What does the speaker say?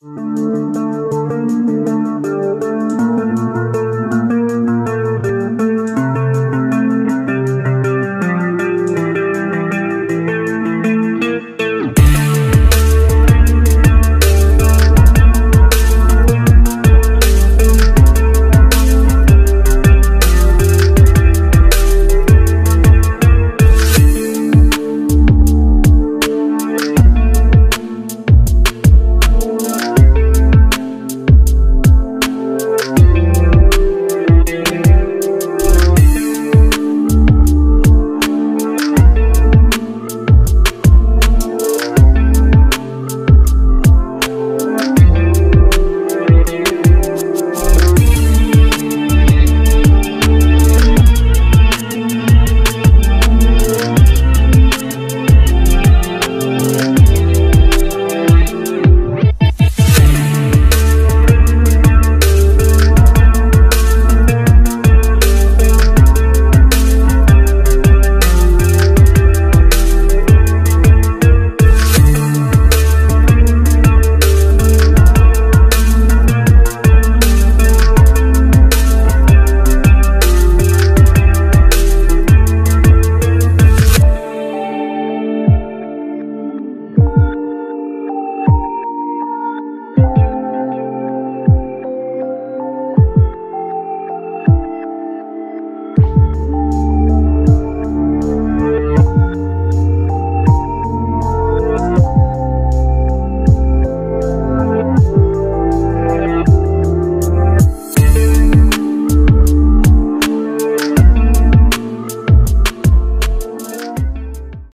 Música